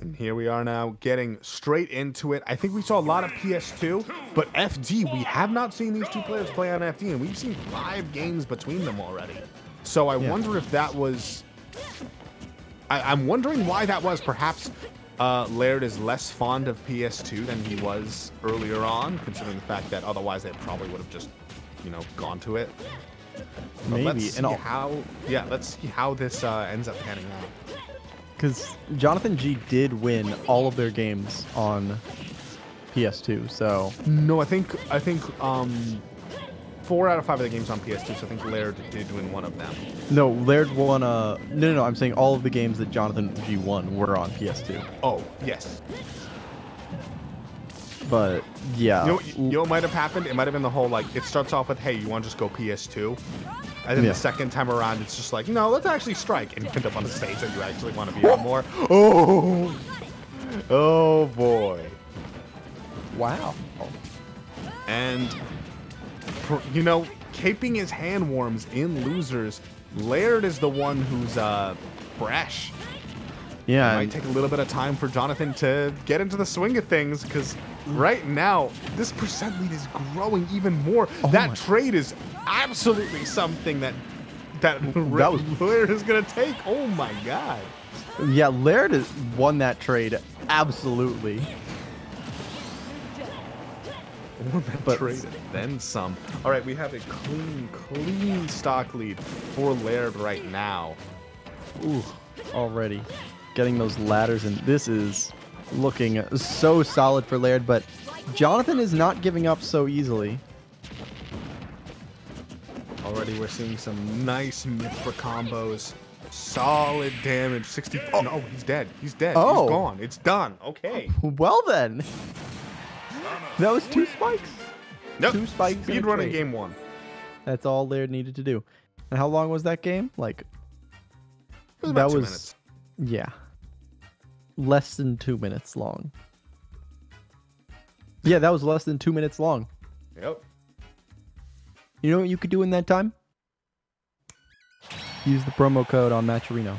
And here we are now getting straight into it. I think we saw a lot of PS2, but FD, we have not seen these two players play on FD, and we've seen five games between them already. So I Yeah. wonder if that was. I, I'm wondering why that was. Perhaps uh, Laird is less fond of PS2 than he was earlier on, considering the fact that otherwise they probably would have just, you know, gone to it. But Maybe, let's and how. Yeah, let's see how this uh, ends up panning out. Because Jonathan G did win all of their games on PS2, so No, I think I think um, four out of five of the games on PS2. So I think Laird did win one of them. no, Laird won. Uh, no, no, no. I'm saying all of the games that Jonathan G won were on PS2. Oh, yes. But yeah, You know, you know what might have happened? It might have been the whole like it starts off with, "Hey, you want to just go PS2?" And then Yeah. the second time around, it's just like, "No, let's actually strike." And you end up on the stage that you actually want to be on more. Oh, oh boy. wow. And you know, keeping his hand warms in losers. Laird is the one who's uh fresh. Yeah, It might take a little bit of time for Jonathan to get into the swing of things because right now this percent lead is growing even more. Oh that trade is absolutely something that that, That was- Laird is gonna take. Oh my god! yeah. Laird has won that trade absolutely. Won that But- trade then some. All right, we have a clean, clean stock lead for Laird right now. Ooh, already getting those ladders, and this is looking so solid for Laird. But Jonathan is not giving up so easily. Already, we're seeing some nice Mythra combos. Solid damage. 60. Oh, no, he's dead. He's dead. Oh. He's gone. It's done. Okay. Well then, that was two spikes. Two spikes Speed running game one. That's all Laird needed to do. And how long was that game? Like It was about that two was minutes. yeah, less than two minutes long. Yeah, that was less than two minutes long. Yep. You know what you could do in that time? Use the promo code on Matcherino.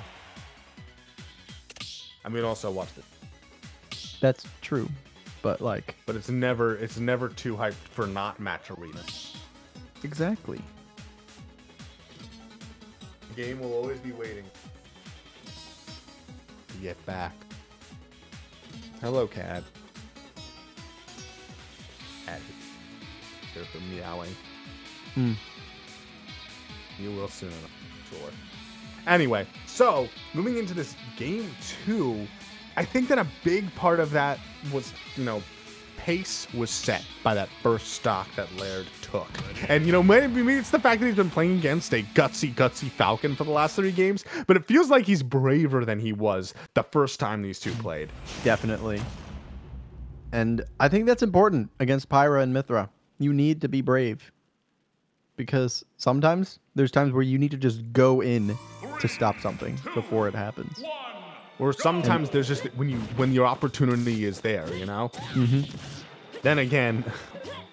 I mean, also watched it, That's true, but like but it's never it's never too hyped for not Matcherino. exactly. The game will always be waiting to get back. Hello, cat. Cat. Here for meowing. Hmm. You will soon, I'm sure. Anyway, so moving into this game two, I think that a big part of that was, you know, pace was set by that first stock that Laird took. And, you know, maybe, maybe it's the fact that he's been playing against a gutsy, gutsy Falcon for the last three games, but it feels like he's braver than he was the first time these two played. Definitely. And I think that's important against Pyra and Mythra. You need to be brave. Because sometimes there's times where you need to just go in to stop something before it happens. Or sometimes there's just when you when your opportunity is there, you know. Mm-hmm. Then again,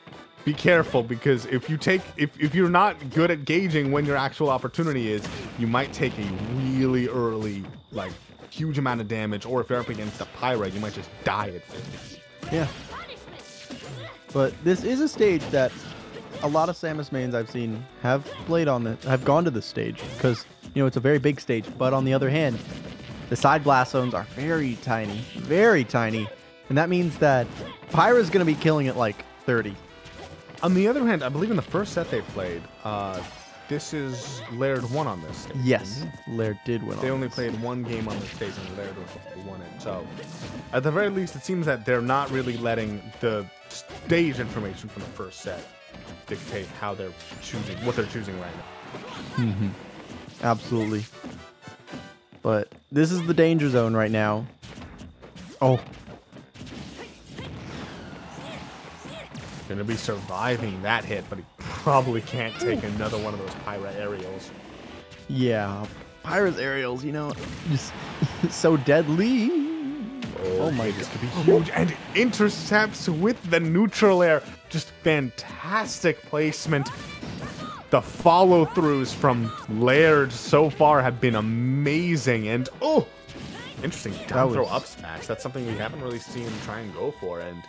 be careful because if you take if if you're not good at gauging when your actual opportunity is, you might take a really early like huge amount of damage. Or if you're up against a pirate, you might just die at 50. Yeah. But this is a stage that a lot of Samus mains I've seen have played on the have gone to this stage because you know it's a very big stage. But on the other hand, the side blast zones are very tiny, very tiny, and that means that Pyra's gonna be killing it like 30. On the other hand, I believe in the first set they played, uh, this is Laird won on this. stage. Yes, Laird did win. They on only this. played one game on the stage and Laird won it. So, at the very least, it seems that they're not really letting the stage information from the first set dictate how they're choosing what they're choosing right now. Absolutely. But this is the danger zone right now. Oh, Gonna be surviving that hit, but he probably can't take another one of those pirate aerials. yeah. Pyra's aerials, you know, just so deadly. Oh, oh my this could be huge and intercepts with the neutral air. Just fantastic placement. The follow throughs from Laird so far have been amazing, and oh, Interesting. Down throw up smash. That's something we haven't really seen him try and go for. And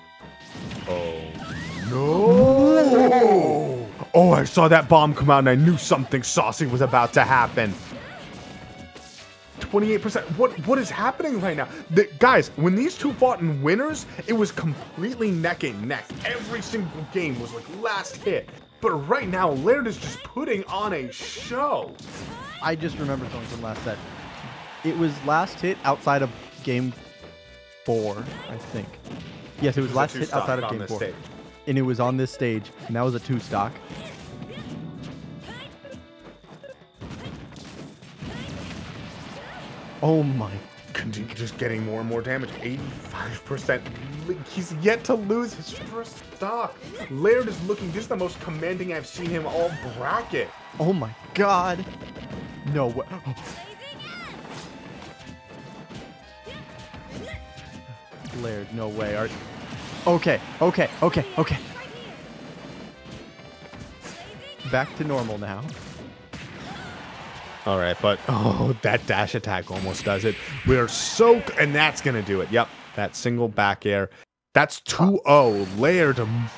oh no! Oh, I saw that bomb come out and I knew something saucy was about to happen. 28%. What what is happening right now? The, guys, when these two fought in winners, it was completely neck and neck. Every single game was like last hit. But right now, Laird is just putting on a show. I just remember something from last set. It was last hit outside of game four, I think. Yes, it was, It was a last hit outside of game four. stage. And it was on this stage, and that was a two stock. Oh my just getting more and more damage. 85%. He's yet to lose his first stock. Laird is looking, this is the most commanding I've seen him all bracket. Oh my god. No way. Laird, no way. Are... Okay, okay, okay, okay. Back to normal now. All right, but oh, that dash attack almost does it. We're so, and that's to do it. Yep, that single back air. That's 2-0. Laird um,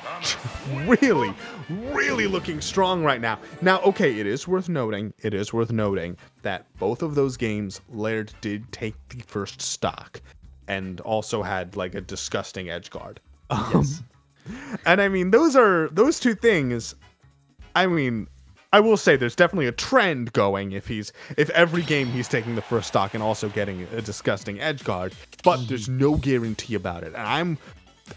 really, really looking strong right now. Now, okay, it is worth noting, it is worth noting that both of those games, Laird did take the first stock and also had like a disgusting edge guard. Um, yes. And I mean, those are those two things. I mean, I will say there's definitely a trend going if he's if every game he's taking the first stock and also getting a disgusting edge guard, but there's no guarantee about it. And I'm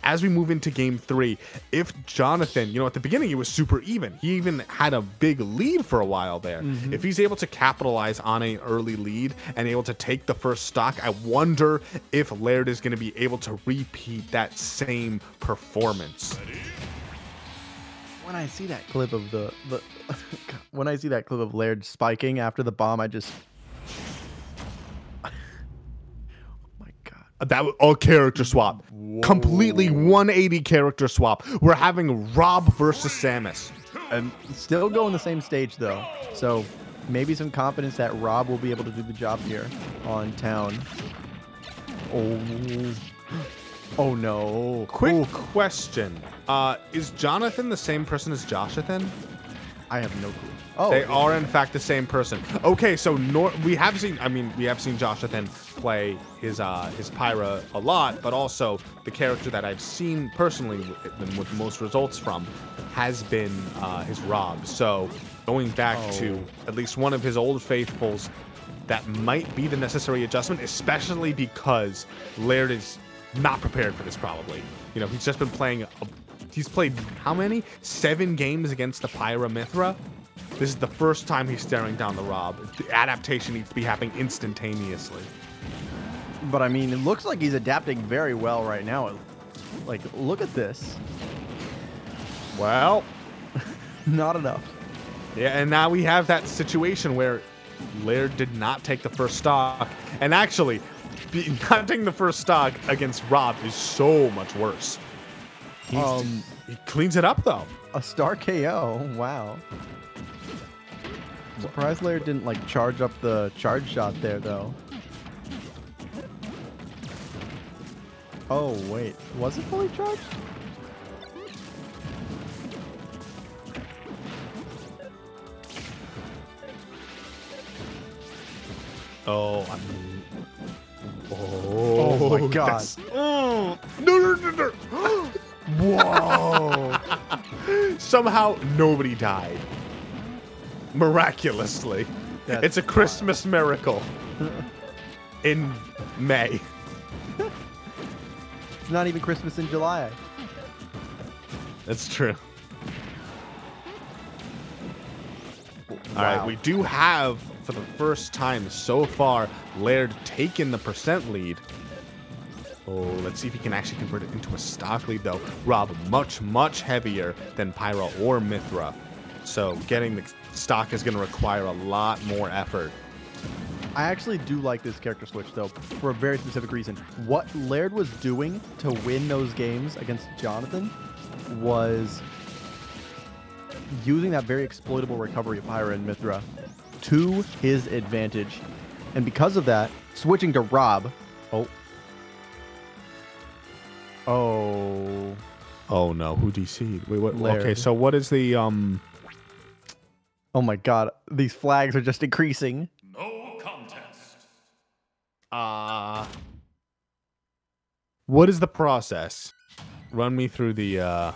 as we move into game three, if Jonathan, you know, at the beginning he was super even. He even had a big lead for a while there. Mm-hmm. If he's able to capitalize on an early lead and able to take the first stock, I wonder if Laird is going to be able to repeat that same performance. when I see that clip of the, the when I see that clip of Laird spiking after the bomb, I just That all character swap. Completely 180 character swap. We're having Rob versus Samus. And still going the same stage though. So maybe some confidence that Rob will be able to do the job here on town. Oh. Oh no. Quick Ooh, question. Uh, is Jonathan the same person as Joshathan? I have no clue. Oh, they are in fact the same person. Okay, so nor- we have seen. I mean, we have seen Joshathan play his uh, his Pyra a lot, but also the character that I've seen personally with, with most results from has been uh, his Rob. So going back to Oh. at least one of his old faithfuls, that might be the necessary adjustment, especially because Laird is not prepared for this. Probably, you know, he's just been playing. A, he's played how many? Seven games against the Pyra Mythra. This is the first time he's staring down the Rob. The adaptation needs to be happening instantaneously. But I mean, it looks like he's adapting very well right now. Like, look at this. Well, Not enough. yeah, and now we have that situation where Laird did not take the first stock, and actually, not taking the first stock against Rob is so much worse. He's- Um, he cleans it up though. A star KO. Wow. Surprise Laird didn't like charge up the charge shot there though. Oh wait, was it fully charged? Oh, I'm... oh, Oh my God. Oh, no, no, no, no. Whoa! Somehow nobody died. Miraculously. That's it's a Christmas miracle. In May. it's not even Christmas in July. That's true. All right, we do have, for the first time so far, Laird taken the percent lead. Oh, let's see if he can actually convert it into a stock lead, though. Rob, much, much heavier than Pyra or Mythra. So getting the stock is going to require a lot more effort. I actually do like this character switch though, for a very specific reason. What Laird was doing to win those games against Jonathan was using that very exploitable recovery of Pyra and Mythra to his advantage. And because of that, switching to Rob Oh. Oh. Oh no, who DC'd? Wait, what? Okay, so what is the um? Oh my god, these flags are just increasing. No contest. Uh what is the process? Run me through the uh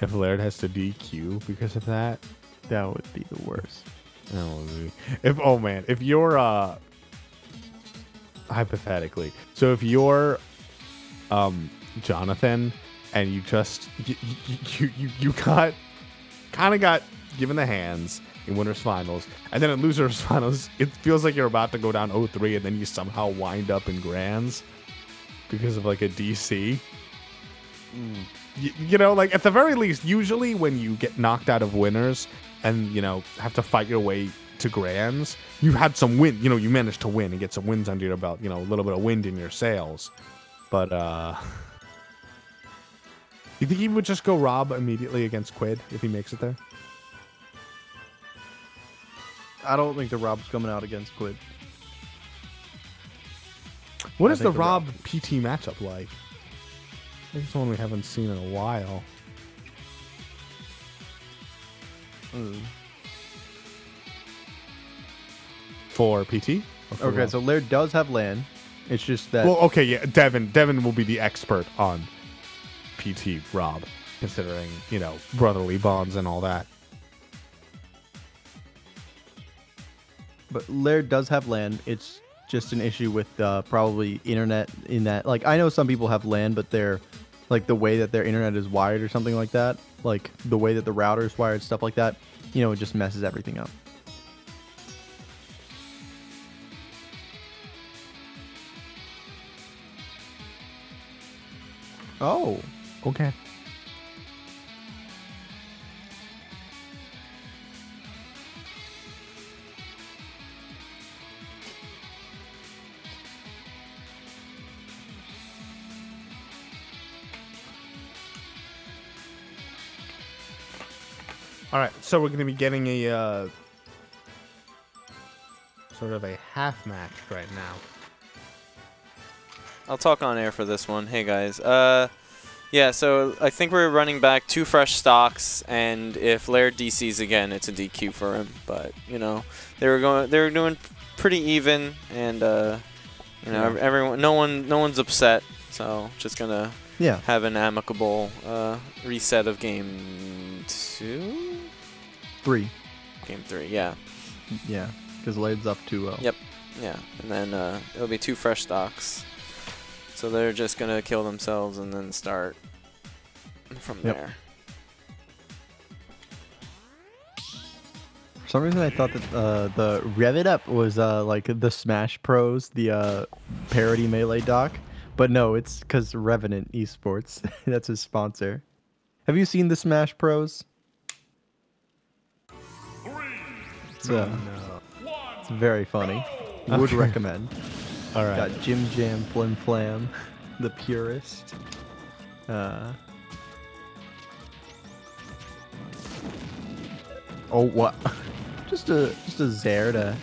if Laird has to DQ because of that. That would be the worst. That would be- If oh man, if you're uh hypothetically, so if you're um Jonathan and you just you you you, you got kind of got given the hands in winners finals and then in losers finals it feels like you're about to go down 0-3 and then you somehow wind up in grands because of like a DC you, you know like at the very least usually when you get knocked out of winners and you know have to fight your way to grands you've had some win you know you managed to win and get some wins under your belt you know a little bit of wind in your sails. But uh you think he would just go rob immediately against quid if he makes it there? I don't think the Rob's coming out against Quid. what I is the the rob Rob- pt matchup like I think it's one we haven't seen in a while hmm. for pt for Okay, Rob? so Laird does have land. It's just that Well, okay, yeah, Devin. Devin will be the expert on PT Rob, considering you know brotherly bonds and all that. But Laird does have land. It's just an issue with uh, probably internet in that. Like, I know some people have land, but they're like the way that their internet is wired or something like that. Like the way that the router is wired, stuff like that. You know, it just messes everything up. Oh, Okay. All right, so we're going to be getting a uh, sort of a half match right now. I'll talk on air for this one. Hey guys. Uh, yeah. So I think we're running back two fresh stocks, and if Laird DCs again, it's a DQ for him. But you know, they were going, they were doing pretty even, and uh, you know, ev- everyone, no one, no one's upset. So just gonna yeah. have an amicable uh, reset of game two, Three. game three. Yeah. Yeah. Because Laird's up oh. 2 0. Yep. Yeah, and then uh, it'll be two fresh stocks. So they're just gonna kill themselves and then start from Yep. there. For some reason, I thought that uh, the Rev It Up was uh, like the Smash Pros, the uh, parody melee doc. But no, it's because Revenant Esports. That's his sponsor. Have you seen the Smash Pros? It's, uh, it's very funny. Would recommend. All right. Got Jim Jam Flim Flam, the purist. Uh, oh what? just a just a zair to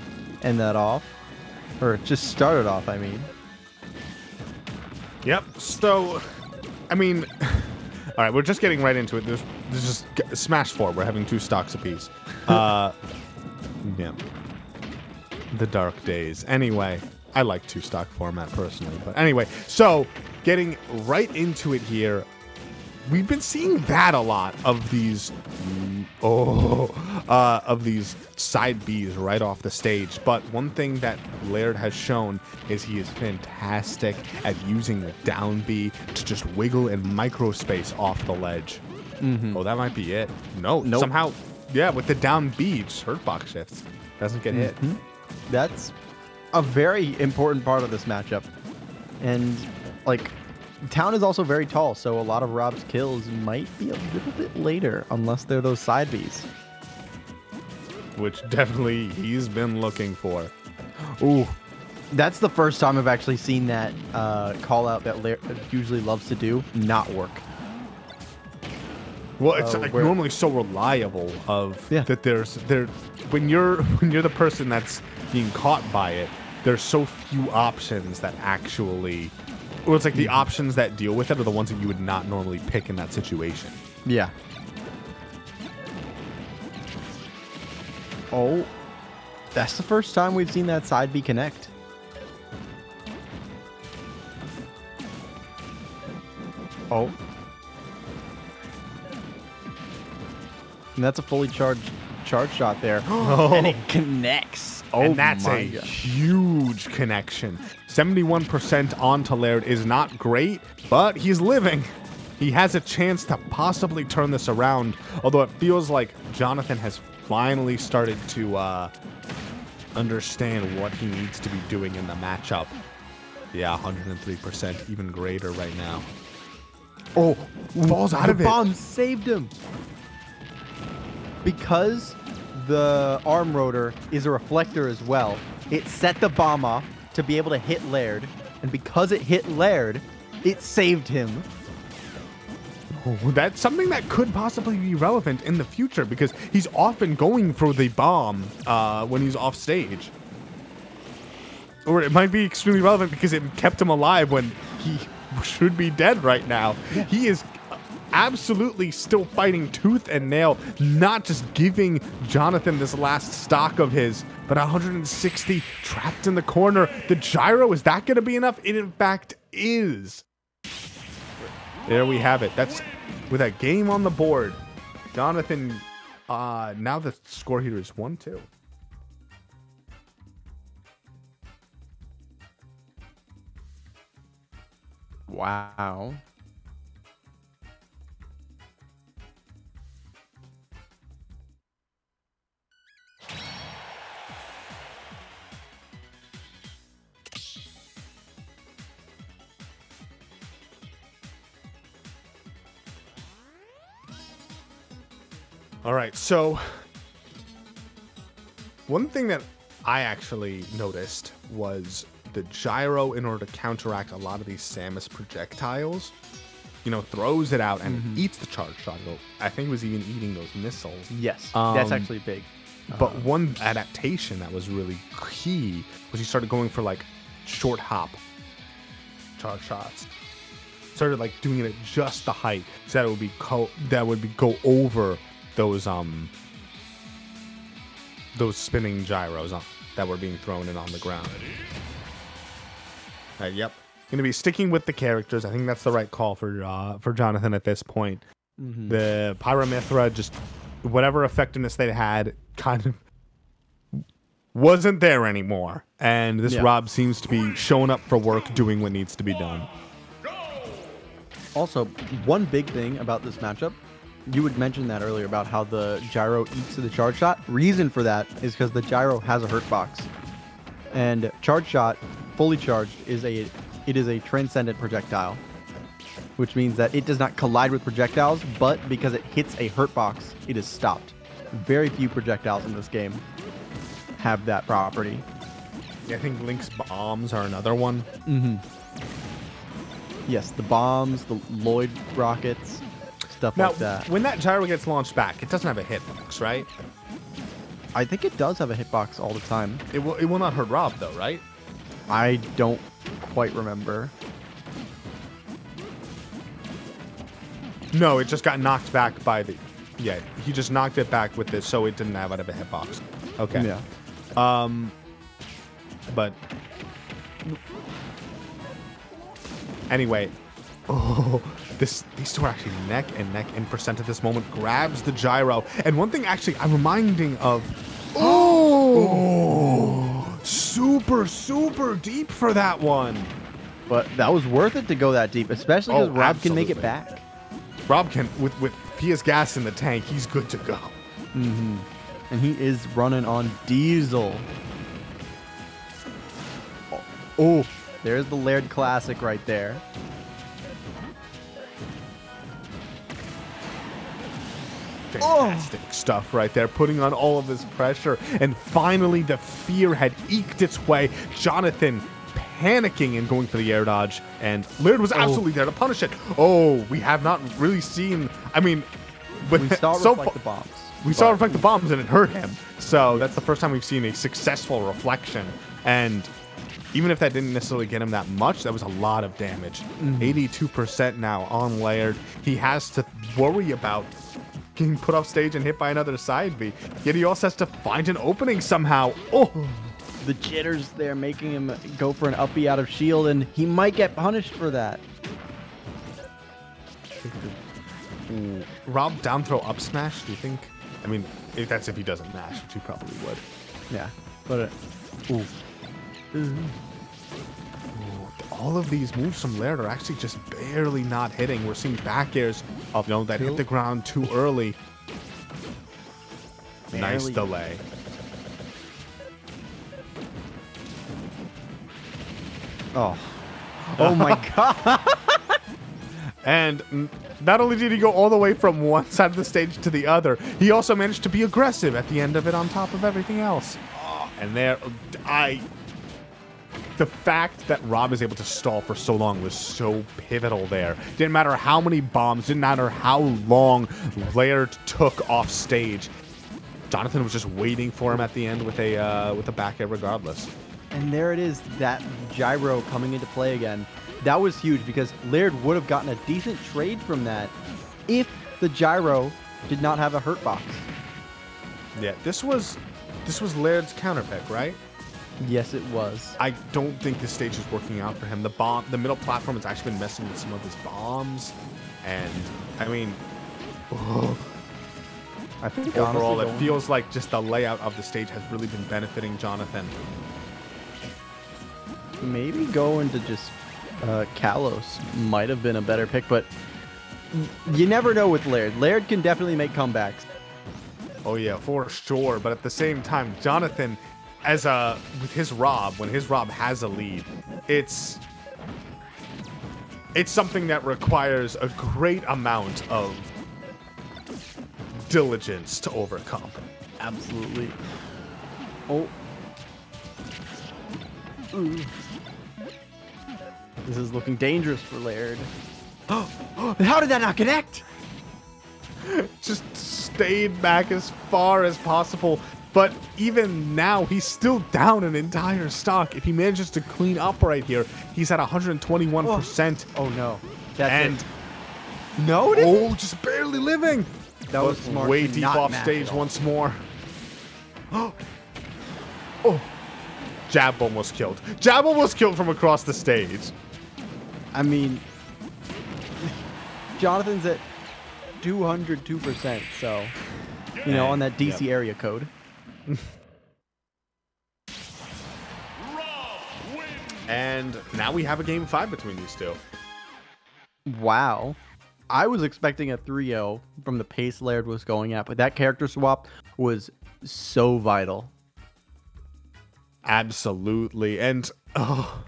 end that off, or just start it off. I mean, Yep. So, I mean, all right, we're just getting right into it. There's, there's just Smash Four. We're having two stocks apiece. Uh, yeah. The dark days. Anyway, I like two stock format personally, but anyway, so getting right into it here. We've been seeing that a lot of these, mm, oh, uh, of these side Bs right off the stage. But one thing that Laird has shown is he is fantastic at using the down B to just wiggle in microspace off the ledge. Oh, that might be it. No, Nope. somehow, yeah, with the down B, just hurt box shifts. Doesn't get hit. that's a very important part of this matchup, and like. Town is also very tall, so a lot of Rob's kills might be a little bit later, unless they're those side Bs. Which definitely he's been looking for. Ooh, That's the first time I've actually seen that uh, call out that Laird usually loves to do not work. Well, it's uh, like normally so reliable of Yeah. that there's there when you're when you're the person that's being caught by it, there's so few options that actually well it's like the options that deal with it are the ones that you would not normally pick in that situation. Yeah. Oh, that's the first time we've seen that side B connect. Oh. And that's a fully charged charge shot there. Oh. And it connects. Oh and that's a God. huge connection. 71% onto Laird is not great, but he's living. He has a chance to possibly turn this around, although it feels like Jonathan has finally started to uh, understand what he needs to be doing in the matchup. Yeah, 103%, even greater right now. Oh, falls out of it. bomb saved him. Because the arm rotor is a reflector as well, it set the bomb off to be able to hit Laird. And because it hit Laird, it saved him. Oh, That's something that could possibly be relevant in the future because he's often going for the bomb uh, when he's off stage. Or it might be extremely relevant because it kept him alive when he should be dead right now. He is absolutely still fighting tooth and nail, not just giving Jonathan this last stock of his, but 160 trapped in the corner. The gyro, is that going to be enough? It, in fact, is. There we have it. That's with a game on the board. Jonathan, uh, now the score here is 1 2. Wow. All right, so one thing that I actually noticed was the gyro, in order to counteract a lot of these Samus projectiles, you know, throws it out and eats the charge shot. I think it was even eating those missiles. Yes, that's Um, actually big. But one adaptation that was really key was he started going for like short hop charge shots. Started like doing it at just the height, so that it would be co- that would be go over those um those spinning gyros on, that were being thrown in on the ground. Uh, yep, gonna be sticking with the characters. I think that's the right call for uh, for Jonathan at this point. The Pyramithra just whatever effectiveness they had kind of wasn't there anymore. And this Yeah. Rob seems to be showing up for work, doing what needs to be done. Also, one big thing about this matchup, you would mention that earlier about how the gyro eats to the charge shot. Reason for that is because the gyro has a hurt box, and charge shot, fully charged, is a it is a transcendent projectile, which means that it does not collide with projectiles, but because it hits a hurt box, it is stopped. Very few projectiles in this game have that property. I think Link's bombs are another one. Mhm. Yes, the bombs, the Lloyd rockets, stuff Now, like that. when that gyro gets launched back, it doesn't have a hitbox, right? I think it does have a hitbox all the time. It will. It will not hurt Rob though, right? I don't quite remember. No, it just got knocked back by the. Yeah, he just knocked it back with this, so it didn't have it of a hitbox. Okay. Yeah. Um, but anyway, oh, this these two are actually neck and neck in percent at this moment. Grabs the gyro, and one thing actually I'm reminding of. Oh, super super deep for that one. But that was worth it to go that deep, especially because Oh, Rob can make it back. Rob can with with has gas in the tank, he's good to go. Mm-hmm. And he is running on diesel. Oh, there's the Laird Classic right there. Fantastic stuff right there, putting on all of this pressure. And finally, the fear had eked its way. Jonathan panicking and going for the air dodge. And Laird was absolutely there to punish it. Oh, we have not really seen. I mean, with We saw so reflect the bombs. we saw reflect the bombs and it hurt him. So that's the first time we've seen a successful reflection. And even if that didn't necessarily get him that much, that was a lot of damage. Mm-hmm. 82% now on Laird. He has to worry about getting put off stage and hit by another side B. Yet he also has to find an opening somehow. Oh, The jitters there making him go for an uppie out of shield, and he might get punished for that. Rob down throw up smash. Do you think? I mean, if that's if he doesn't mash, which he probably would. Yeah, but uh, ooh, all of these moves from Laird are actually just barely not hitting. We're seeing back airs, you know, that hit the ground too early. Nice delay. oh, oh my god! And not only did he go all the way from one side of the stage to the other, he also managed to be aggressive at the end of it on top of everything else. Oh. And there, I. The fact that Rob is able to stall for so long was so pivotal there. Didn't matter how many bombs, didn't matter how long Laird took off stage. Jonathan was just waiting for him at the end with a uh, with a back air regardless. And there it is, that gyro coming into play again. That was huge because Laird would have gotten a decent trade from that if the gyro did not have a hurt box. Yeah, this was this was Laird's counter pick, right? Yes, it was. I don't think this stage is working out for him. The bomb, the middle platform has actually been messing with some of his bombs, and I mean, I think overall, honestly it feels like just the layout of the stage has really been benefiting Jonathan. maybe going to just uh, Kalos might have been a better pick, but you never know with Laird. Laird can definitely make comebacks. Oh yeah, for sure. But at the same time, Jonathan, as a with his Rob, when his Rob has a lead, it's it's something that requires a great amount of diligence to overcome. Absolutely. Oh. Ooh. This is looking dangerous for Laird. Oh, How did that not connect? just stayed back as far as possible. But even now, he's still down an entire stock. If he manages to clean up right here, he's at 121%. Oh no. That's and it. No, it oh, just barely living. that was smart. way deep off stage once more. Oh. oh, Jab almost killed. Jab almost killed from across the stage. I mean, Jonathan's at 202%, so, you know, on that DC Yep. area code. And now we have a game five between these two. Wow. I was expecting a 3 0 from the pace Laird was going at, but that character swap was so vital. Absolutely. And oh,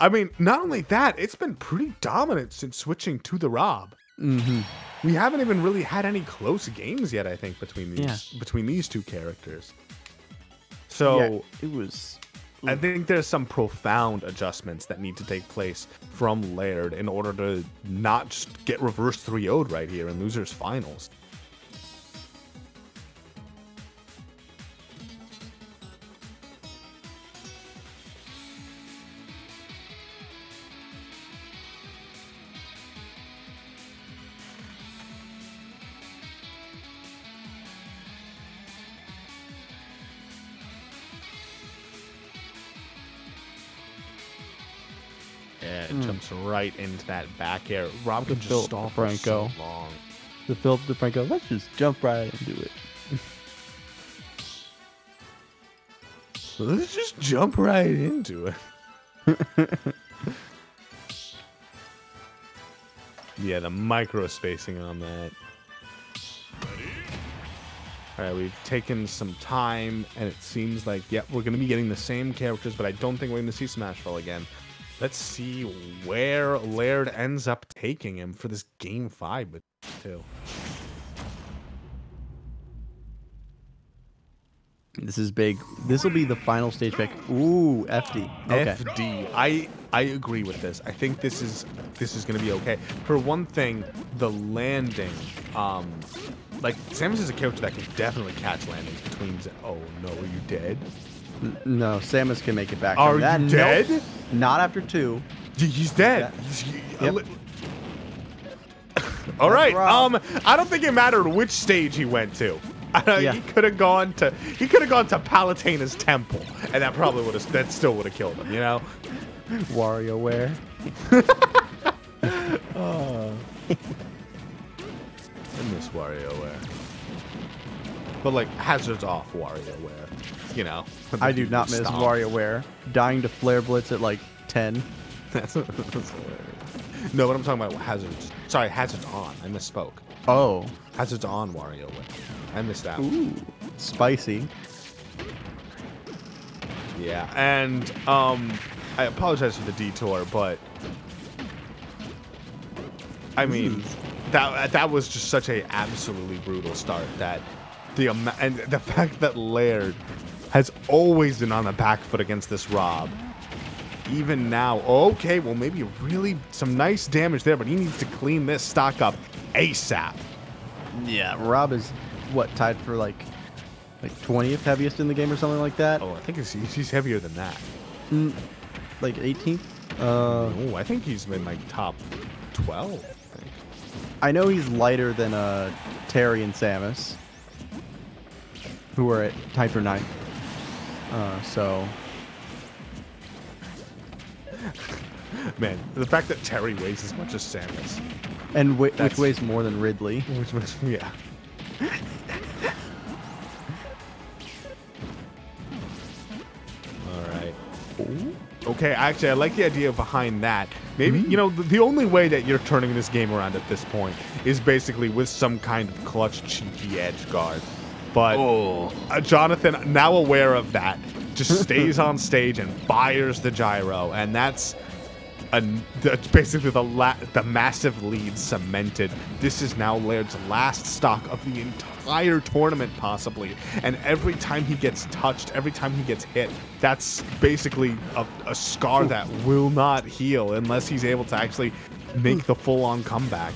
I mean, not only that, it's been pretty dominant since switching to the Rob. Mm-hmm. We haven't even really had any close games yet, I think, between these Yeah. between these two characters. So yeah, it was. I think there's some profound adjustments that need to take place from Laird in order to not just get reverse 3 0'd right here in losers finals. Right into that back air. Rob can just stall for so long. The Philip DeFranco, let's just jump right into it. Let's just jump right into it. yeah, the micro spacing on that. All right, we've taken some time, and it seems like, yep, we're going to be getting the same characters, but I don't think we're going to see Smashville again. Let's see where Laird ends up taking him for this game five but two. This is big. This will be the final stage pick. Ooh, FD. Okay. FD. I I agree with this. I think this is this is going to be okay. For one thing, the landing um like Samus is a character that can definitely catch landings between. Oh no, are you dead? No, Samus can make it back. Are that. you Nope. dead? Not after two. He's dead. Yeah. He's- he- a Yep. All right. Um, I don't think it mattered which stage he went to. Uh, Yeah. He could have gone to he could have gone to Palutena's temple, and that probably would have that still would have killed him. You know. WarioWare. oh. I miss WarioWare. But like hazards off WarioWare, you know. I do not miss. WarioWare. Dying to Flare Blitz at like 10. That's, that's hilarious. No, but I'm talking about hazards. Sorry, hazards on. I misspoke. Oh. Hazards on WarioWare. I missed that. one. Ooh. Spicy. Yeah, and um, I apologize for the detour, but I mean that that was just such a absolutely brutal start that the and the fact that Laird has always been on the back foot against this Rob. Even now, okay, well maybe really some nice damage there, but he needs to clean this stock up ASAP. Yeah. Rob is, what, tied for like like 20th heaviest in the game or something like that? Oh, I think he's, he's heavier than that. Like 18th? Uh, Oh, I think he's been like top twelve. I think. I know he's lighter than uh, Terry and Samus, who are at tied for ninth. Uh, so Man, the fact that Terry weighs as much as Samus, and wi- which weighs more than Ridley. which was yeah. All right. Okay, actually, I like the idea behind that. Maybe you know the, the only way that you're turning this game around at this point is basically with some kind of clutch, cheeky edge guard. But uh, Jonathan, now aware of that, just stays on stage and fires the gyro, and that's a, that's basically the la- the massive lead cemented. This is now Laird's last stock of the entire tournament, possibly. And every time he gets touched, every time he gets hit, that's basically a, a scar that will not heal unless he's able to actually make the full-on comeback.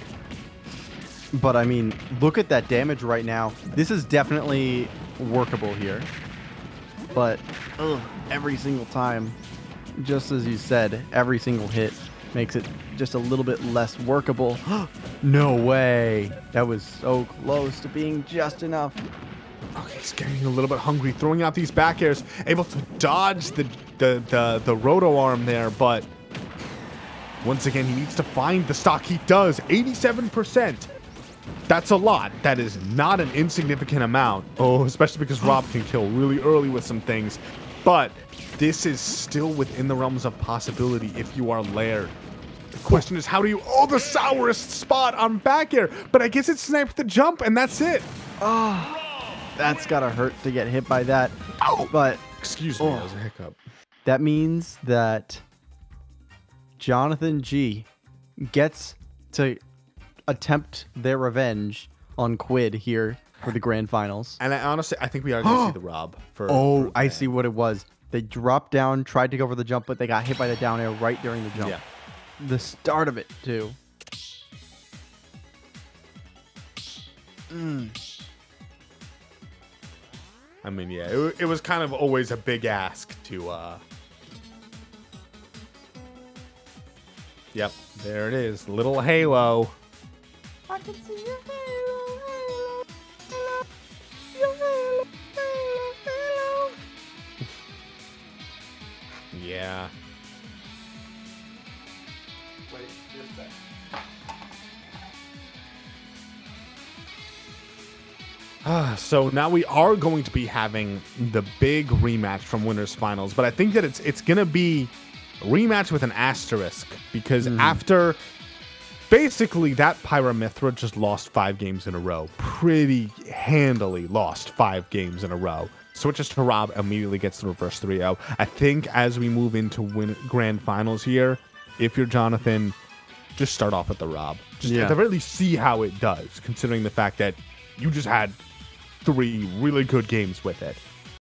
But I mean, look at that damage right now. This is definitely workable here. But ugh, every single time, just as you said, every single hit makes it just a little bit less workable. no way. That was so close to being just enough. Okay, he's getting a little bit hungry, throwing out these back airs, able to dodge the the the, the roto arm there, but once again he needs to find the stock. He does, 87%. That's a lot. That is not an insignificant amount. Oh, especially because Rob can kill really early with some things. But this is still within the realms of possibility if you are Laird. The question is, how do you? Oh, the sourest spot on back air. But I guess it sniped the jump, and that's it. Ah, that's gotta hurt to get hit by that. Oh, but Excuse me, Oh. that was a hiccup. that means that Jonathan G gets to attempt their revenge on Quid here for the grand finals. And I honestly, I think we are going to see the Rob for. Oh, for I see what it was. They dropped down, tried to go for the jump, but they got hit by the down air right during the jump. Yeah. The start of it, too. I mean, yeah, it, it was kind of always a big ask to. uh Yep, there it is, little Halo. Halo, halo, halo. Yeah. Ah, so now we are going to be having the big rematch from winners finals, but I think that it's it's gonna be rematch with an asterisk because after basically that Pyramithra just lost five games in a row, pretty handily lost five games in a row. Switches to Rob, immediately gets the reverse 3-0. I think as we move into win grand finals here, if you're Jonathan, just start off with the Rob. Just Yeah. at the very least see how it does, considering the fact that you just had three really good games with it.